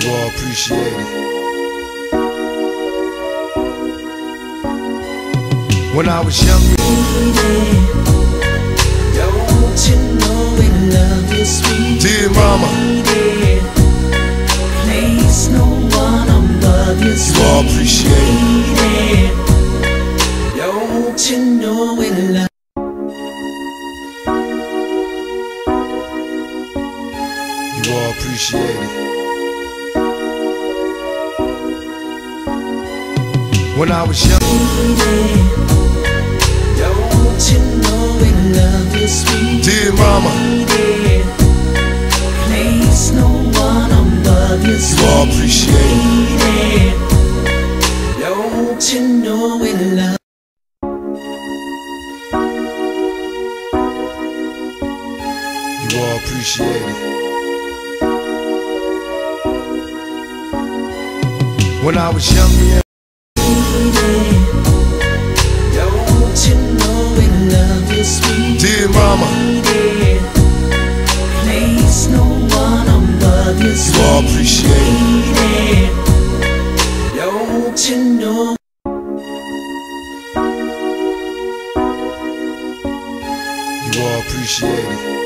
You all appreciate it. When I was young, Don't you know we love you, sweet dear mama, no one above you, you all appreciate it. You all appreciate it. When I was young, dear mama? Place no one above you, you all appreciate it. Don't you know love You all appreciate it. When I was young, You all appreciate it.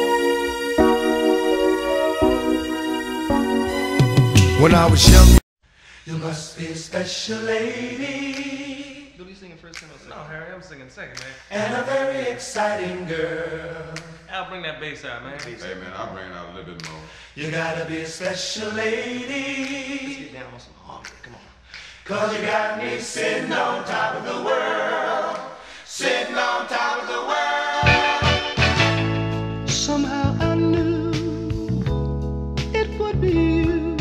When I was young, You must be a special lady You'll be singing first and No, Harry, I'm singing second, man. and a very exciting girl. Al, bring that bass out, man. Hey man, I'll bring it out a little bit more. You gotta be a special lady, Get down on some harmony. Come on. cause you got me sitting on top of the world, sitting on top of the world. Somehow I knew it would be you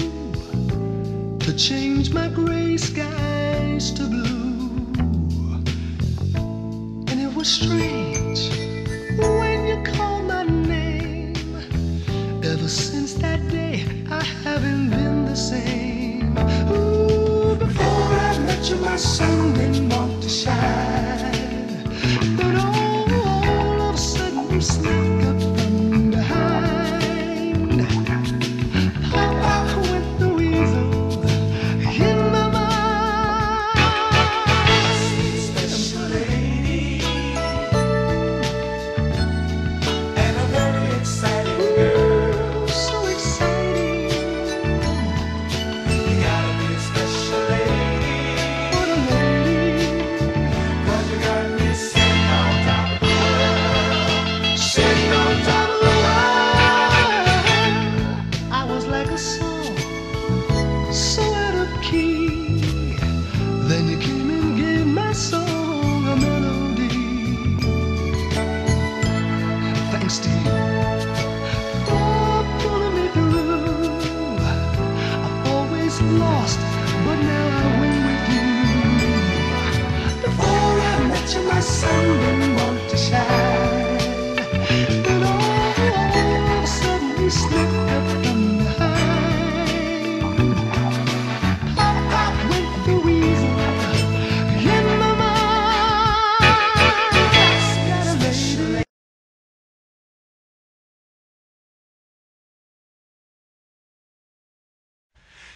to change my gray skies to blue. And it was strange when you called my name. Ever since that day, I haven't been the same. Ooh, before I met you, my sun didn't want to shine.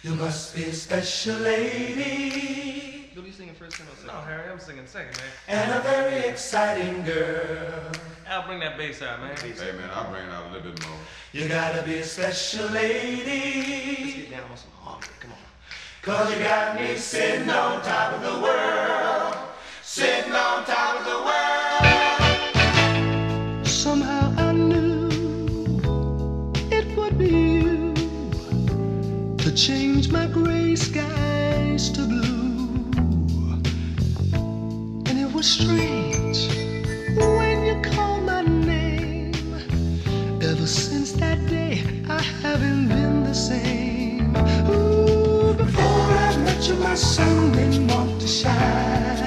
You must be a special lady You'll be singing first and No, Harry, I'm singing second, man. and a very exciting girl. Al, bring that bass out, man. Hey man, I'll bring it out a little bit more. You gotta be a special lady, Let's Get down on some harmony. Come on. cause you got me sitting on top of the world, sitting on top of the world. Strange when you called my name. Ever since that day, I haven't been the same. Ooh, before I met you, my sun didn't want to shine.